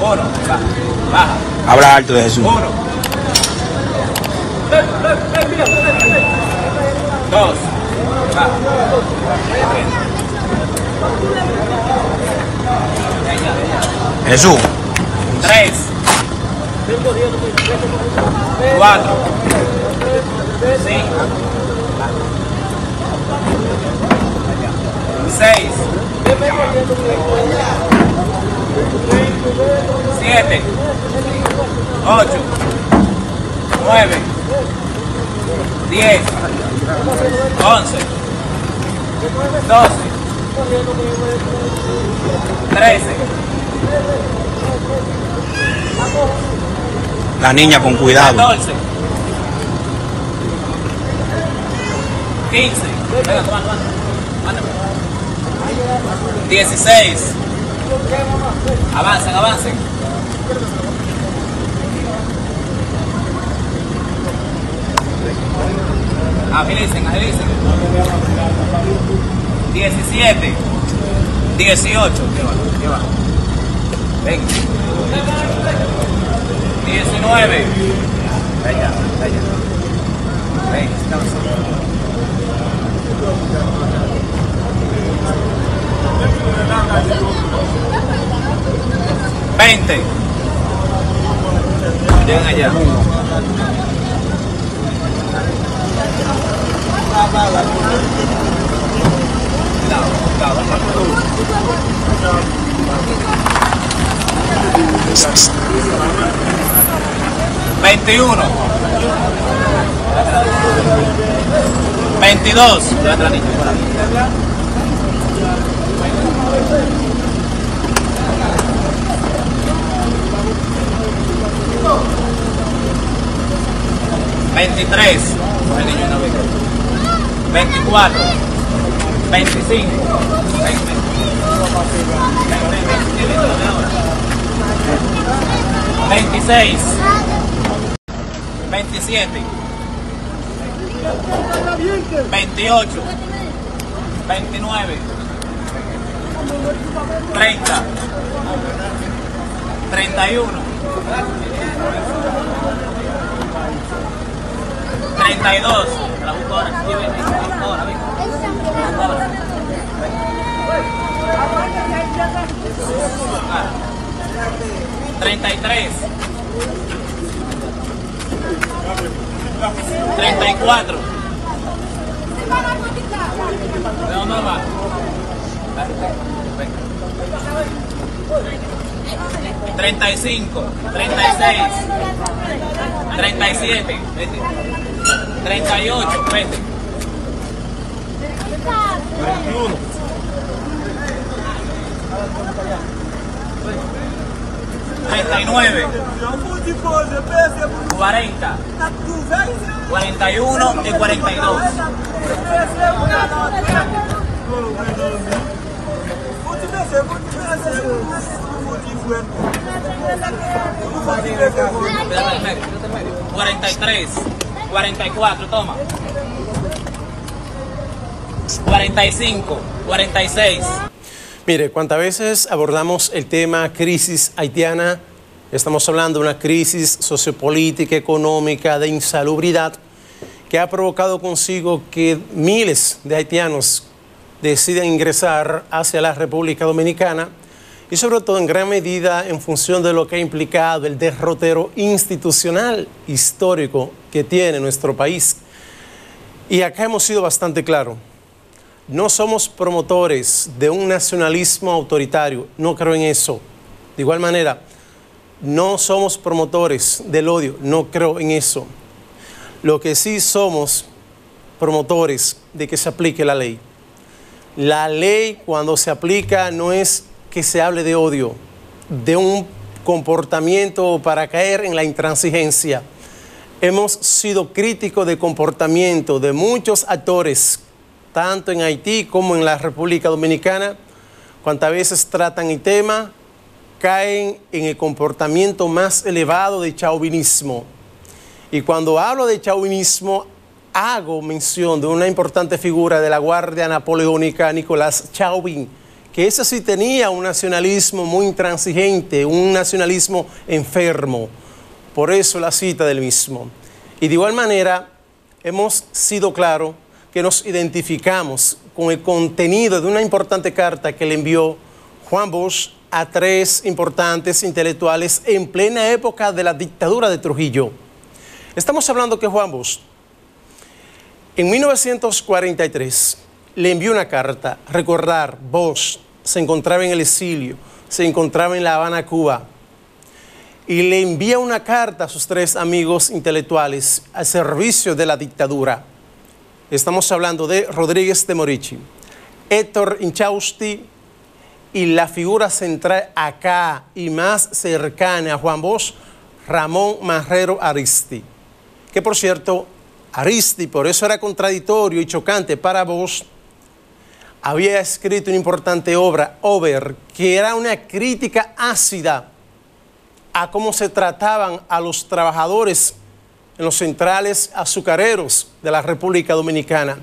Uno. Baja. Baja. Habla alto de Jesús. Uno. Dos. Baja. Jesús. Tres. Cuatro. Cinco. Seis. Siete. Ocho. Nueve. Diez. Once. Doce. Trece. La niña con cuidado. 14 15 Venga, toma, toma. Mándame. 16 Avancen, avancen. Agilicen, agilicen. 17. 18. Llévalo, llévalo. Ven. 19. Venga, venga. Ven. 20. Llegan allá. Veintiuno. Veintidós. 23, 24, 25, 26, 27, 28, 29, 30, 31, 32. La busco ahora, sí, ahora, amigo. 33. 34. ¿De dónde va? 35, 36, 37, y seis, treinta y siete, vete. treinta y ocho, vete. Treinta y nueve, cuarenta, cuarenta y uno y cuarenta y dos. Cuidado en medio, cuidado en medio. 43, 44, toma. 45, 46. Mire, cuántas veces abordamos el tema crisis haitiana, estamos hablando de una crisis sociopolítica, económica, de insalubridad, que ha provocado consigo que miles de haitianos deciden ingresar hacia la República Dominicana y sobre todo en gran medida en función de lo que ha implicado el derrotero institucional histórico que tiene nuestro país. Y acá hemos sido bastante claros. No somos promotores de un nacionalismo autoritario, no creo en eso. De igual manera, no somos promotores del odio, no creo en eso. Lo que sí somos promotores de que se aplique la ley. La ley cuando se aplica no es que se hable de odio, de un comportamiento para caer en la intransigencia. Hemos sido críticos de comportamiento de muchos actores, tanto en Haití como en la República Dominicana, cuantas veces tratan el tema, caen en el comportamiento más elevado de chauvinismo. Y cuando hablo de chauvinismo, hago mención de una importante figura de la Guardia Napoleónica, Nicolás Chauvin, que ese sí tenía un nacionalismo muy intransigente, un nacionalismo enfermo. Por eso la cita del mismo. Y de igual manera, hemos sido claros que nos identificamos con el contenido de una importante carta que le envió Juan Bosch a tres importantes intelectuales en plena época de la dictadura de Trujillo. Estamos hablando que Juan Bosch en 1943 le envió una carta. Recordar, Bosch se encontraba en el exilio, se encontraba en La Habana, Cuba, y le envía una carta a sus tres amigos intelectuales al servicio de la dictadura. Estamos hablando de Rodríguez de Morichi, Héctor Inchausti y la figura central acá y más cercana a Juan Bosch, Ramón Marrero Aristi, que por cierto, Aristi, por eso era contradictorio y chocante para Bosch, había escrito una importante obra, Over, que era una crítica ácida a cómo se trataban a los trabajadores en los centrales azucareros de la República Dominicana.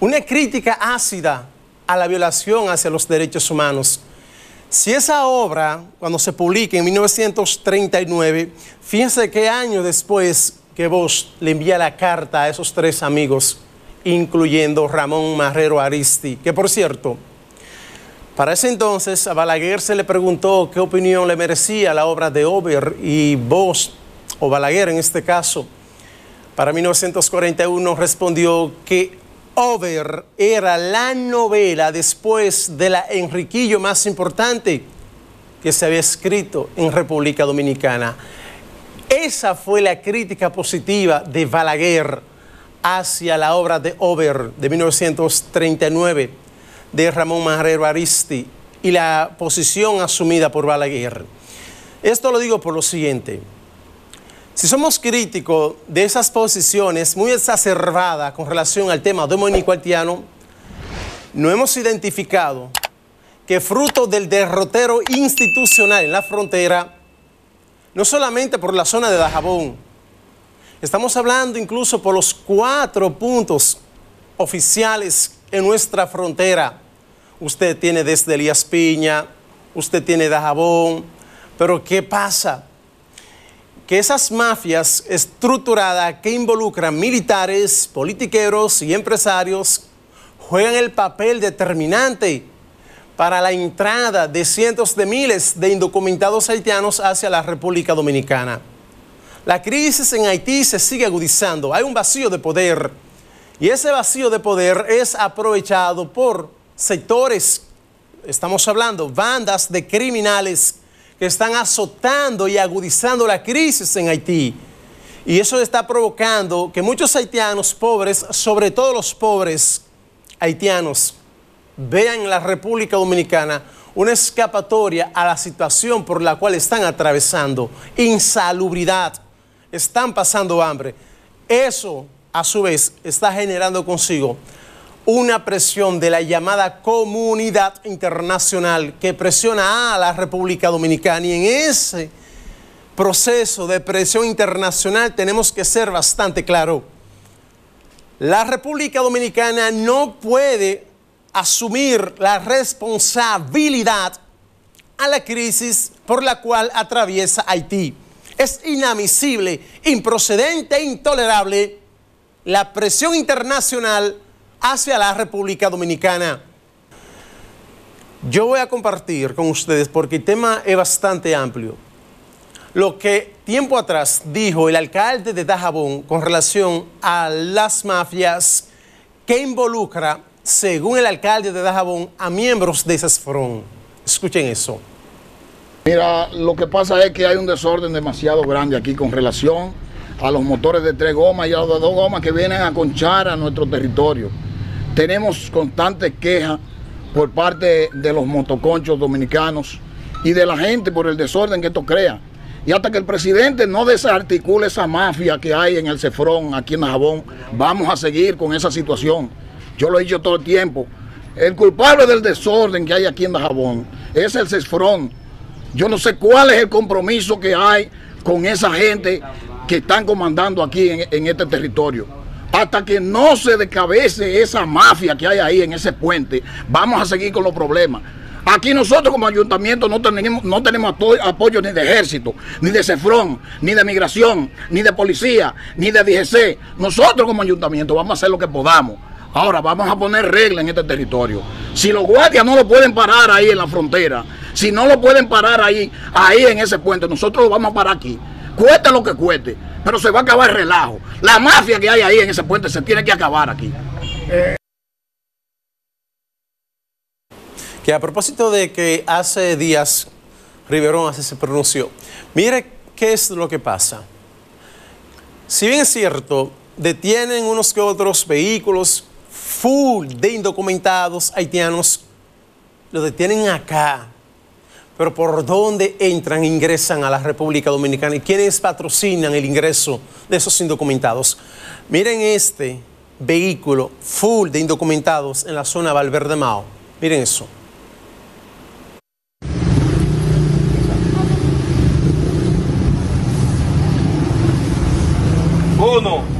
Una crítica ácida a la violación hacia los derechos humanos. Si esa obra, cuando se publica en 1939, fíjense qué año después que vos le envía la carta a esos tres amigos, incluyendo Ramón Marrero Aristi, que por cierto, para ese entonces a Balaguer se le preguntó qué opinión le merecía la obra de Ober y vos, o Balaguer en este caso, para 1941 respondió que Over era la novela después de la Enriquillo más importante que se había escrito en República Dominicana. Esa fue la crítica positiva de Balaguer hacia la obra de Over de 1939 de Ramón Marrero Aristi y la posición asumida por Balaguer. Esto lo digo por lo siguiente. Si somos críticos de esas posiciones muy exacerbadas con relación al tema dominico haitiano, no hemos identificado que fruto del derrotero institucional en la frontera, no solamente por la zona de Dajabón, estamos hablando incluso por los cuatro puntos oficiales en nuestra frontera. Usted tiene desde Elías Piña, usted tiene Dajabón, pero ¿qué pasa? que esas mafias estructuradas que involucran militares, politiqueros y empresarios juegan el papel determinante para la entrada de cientos de miles de indocumentados haitianos hacia la República Dominicana. La crisis en Haití se sigue agudizando, hay un vacío de poder y ese vacío de poder es aprovechado por sectores, estamos hablando, bandas de criminales que están azotando y agudizando la crisis en Haití. Y eso está provocando que muchos haitianos pobres, sobre todo los pobres haitianos, vean en la República Dominicana una escapatoria a la situación por la cual están atravesando. Insalubridad, están pasando hambre. Eso, a su vez, está generando consigo una presión de la llamada comunidad internacional que presiona a la República Dominicana y en ese proceso de presión internacional tenemos que ser bastante claros. La República Dominicana no puede asumir la responsabilidad a la crisis por la cual atraviesa Haití. Es inadmisible, improcedente e intolerable la presión internacional hacia la República Dominicana. Yo voy a compartir con ustedes, porque el tema es bastante amplio, lo que tiempo atrás dijo el alcalde de Dajabón con relación a las mafias que involucra, según el alcalde de Dajabón, a miembros de CESFRON. Escuchen eso. Mira, lo que pasa es que hay un desorden demasiado grande aquí con relación a los motores de tres gomas y a los de dos gomas que vienen a conchar a nuestro territorio. Tenemos constantes quejas por parte de los motoconchos dominicanos y de la gente por el desorden que esto crea. Y hasta que el presidente no desarticule esa mafia que hay en el Cefrón, aquí en Jabón, vamos a seguir con esa situación. Yo lo he dicho todo el tiempo. El culpable del desorden que hay aquí en Jabón es el Cefrón. Yo no sé cuál es el compromiso que hay con esa gente que están comandando aquí en, en este territorio hasta que no se descabece esa mafia que hay ahí en ese puente, vamos a seguir con los problemas. Aquí nosotros como ayuntamiento no tenemos, no tenemos apoyo, ni de ejército, ni de CEFRON, ni de migración, ni de policía, ni de DGC. Nosotros como ayuntamiento vamos a hacer lo que podamos. Ahora vamos a poner reglas en este territorio. Si los guardias no lo pueden parar ahí en la frontera, si no lo pueden parar ahí, ahí en ese puente, nosotros lo vamos a parar aquí. Cueste lo que cueste, pero se va a acabar el relajo. La mafia que hay ahí en ese puente se tiene que acabar aquí. Que a propósito de que hace días Riverón se pronunció, mire qué es lo que pasa. Si bien es cierto, detienen unos que otros vehículos full de indocumentados haitianos, lo detienen acá. Pero por dónde entran, ingresan a la República Dominicana y quiénes patrocinan el ingreso de esos indocumentados. Miren este vehículo full de indocumentados en la zona Valverde Mao. Miren eso. Uno,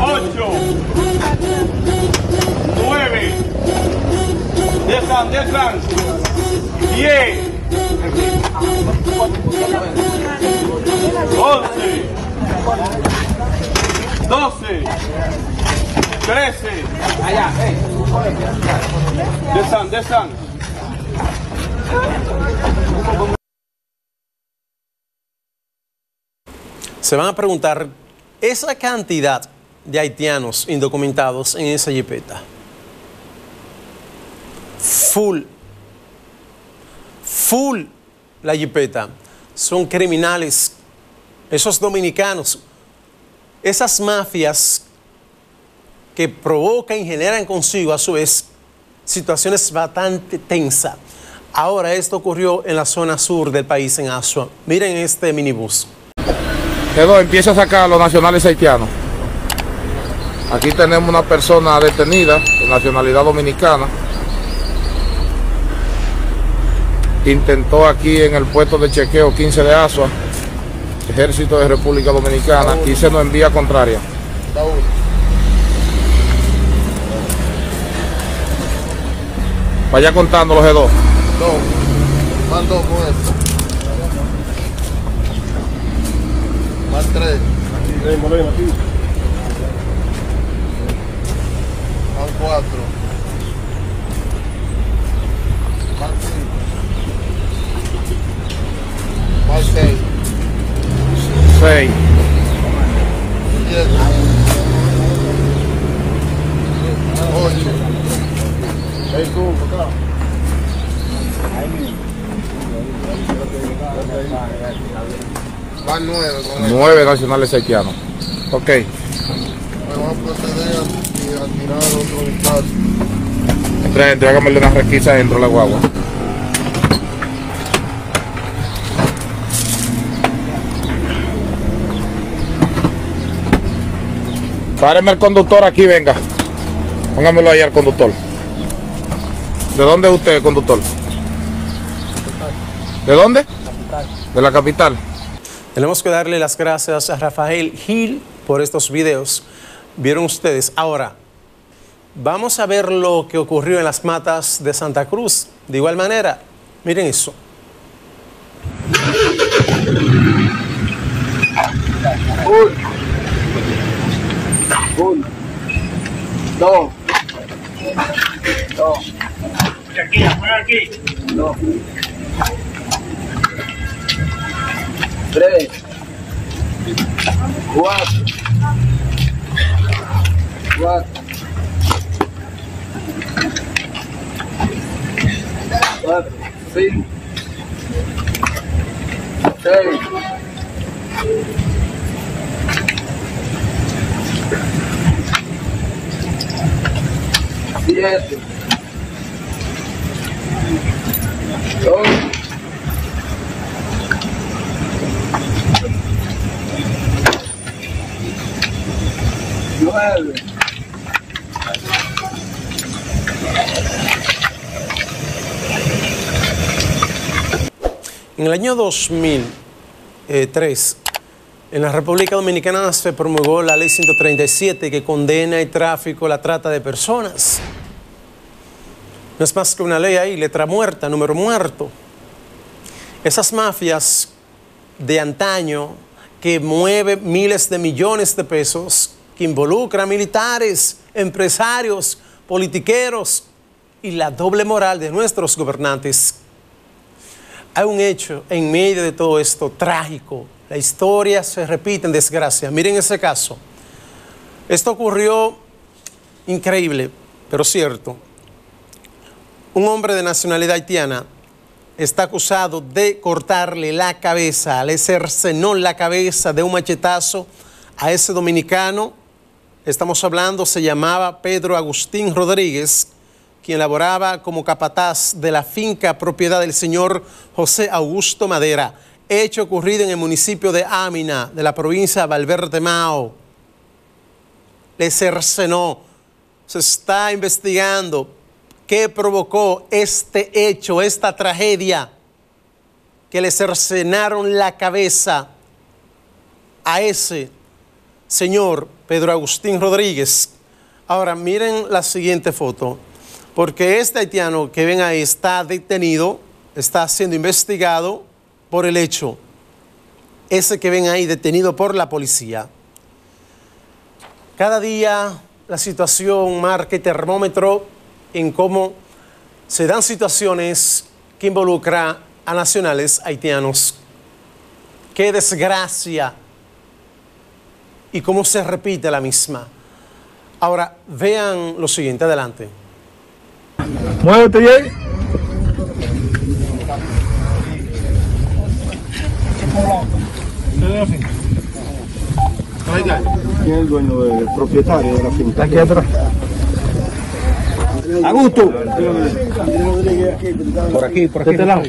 8, 9, descan, descan, 10, 11, 12, 13, allá, descan, descan. Se van a preguntar, esa cantidad de haitianos indocumentados en esa jipeta. Full. Full la jipeta. Son criminales. Esos dominicanos. Esas mafias que provocan y generan consigo a su vez situaciones bastante tensas. Ahora esto ocurrió en la zona sur del país, en Asua. Miren este minibús. Edo empieza a sacar a los nacionales haitianos. Aquí tenemos una persona detenida de nacionalidad dominicana. Intentó aquí en el puesto de chequeo 15 de Asua, Ejército de República Dominicana, y se nos envía contraria. Vaya contando los G2. Dos. Van dos con esto. Van tres. Van cuatro. Van cinco. Van seis. 6. Siete. Ocho. Seis turnos acá. Van nueve con esto. 9 nacionales haitianos. Ok. Vamos a proceder a, a tirar otro vistazo. Entra, entrégamele una requisa dentro de la guagua. Páreme el conductor aquí, venga. Póngamelo ahí al conductor. ¿De dónde es usted, conductor? ¿De dónde? De la capital. Tenemos que darle las gracias a Rafael Gil por estos videos. Vieron ustedes. Ahora, vamos a ver lo que ocurrió en las matas de Santa Cruz. De igual manera, miren eso. Dos. Dos. Aquí, aquí. Dos. Tres. Cuatro. Claro. Quatro, cinco, seis, sete, oito. En el año 2003, en la República Dominicana se promulgó la ley 137 que condena el tráfico, la trata de personas. No es más que una ley ahí, letra muerta, número muerto. Esas mafias de antaño que mueven miles de millones de pesos, que involucran militares, empresarios, politiqueros y la doble moral de nuestros gobernantes. Hay un hecho en medio de todo esto trágico. La historia se repite en desgracia. Miren ese caso. Esto ocurrió increíble, pero cierto. Un hombre de nacionalidad haitiana está acusado de cortarle la cabeza, le cercenó la cabeza de un machetazo a ese dominicano. Estamos hablando, se llamaba Pedro Agustín Rodríguez, quien laboraba como capataz de la finca propiedad del señor José Augusto Madera, hecho ocurrido en el municipio de Ámina, de la provincia de Valverde Mao. Le cercenó. Se está investigando qué provocó este hecho, esta tragedia, que le cercenaron la cabeza a ese señor Pedro Agustín Rodríguez. Ahora miren la siguiente foto, porque este haitiano que ven ahí está detenido, está siendo investigado por el hecho, ese que ven ahí detenido por la policía. Cada día la situación marca el termómetro en cómo se dan situaciones que involucran a nacionales haitianos. Qué desgracia y cómo se repite la misma. Ahora, vean lo siguiente, adelante. Muévete, Jay. ¿Quién es el dueño del propietario de la finca? Aquí atrás. Augusto. Por aquí, por aquí. De este lado.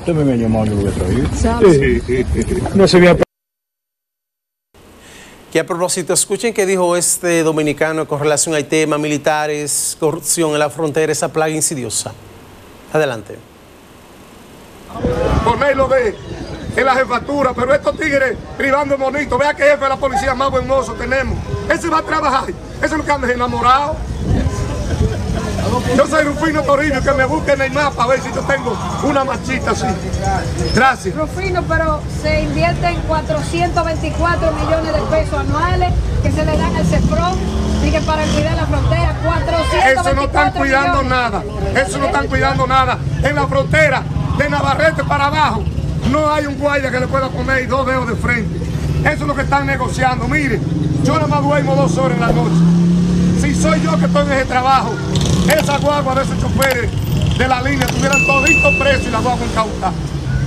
Usted me llamó, yo lo voy a traer. No se veía. Que a propósito, escuchen qué dijo este dominicano con relación al tema militares, corrupción en la frontera, esa plaga insidiosa. Adelante. Ponerlo de en la jefatura, pero estos tigres privando de monito, vea que jefe de la policía más buen mozo tenemos. Ese va a trabajar, ese es lo que anda enamorado. Yo soy Rufino Toribio, que me busquen en el mapa a ver si yo tengo una machita así. Gracias. Rufino, pero se invierten 424 millones de pesos anuales que se le dan al CEFRON y que para cuidar la frontera, 424 Eso no están cuidando millones. nada. Eso no están cuidando nada. En la frontera, de Navarrete para abajo, no hay un guardia que le pueda poner dos dedos de frente. Eso es lo que están negociando. Miren, yo nada más duermo dos horas en la noche. Si soy yo que estoy en ese trabajo, esa guagua de esos choferes de la línea tuvieran toditos presos y la guagua incautada.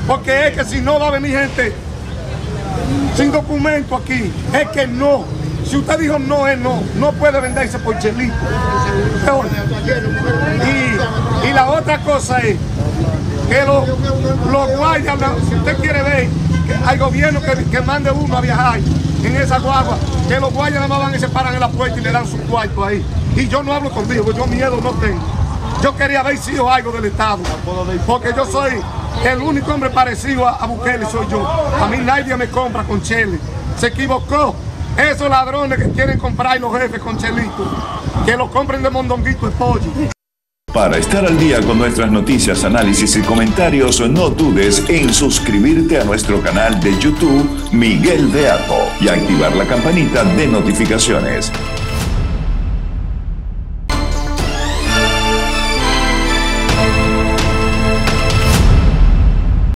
Porque es que si no va a venir gente sin documento aquí, es que no. Si usted dijo no, es no. No puede venderse por chelito. Y, la otra cosa es que los, guardias, si usted quiere ver hay gobierno que, que mande uno a viajar en esa guagua, que los guardias nada más van y se paran en la puerta y le dan su cuarto ahí. Y yo no hablo conmigo, yo miedo no tengo. Yo quería haber sido algo del Estado, porque yo soy el único hombre parecido a, Bukele, soy yo. A mí nadie me compra con chele. Se equivocó. Esos ladrones que quieren comprar los jefes con chelito, que lo compren de mondonguito y pollo. Para estar al día con nuestras noticias, análisis y comentarios, no dudes en suscribirte a nuestro canal de YouTube Miguel Beato y activar la campanita de notificaciones.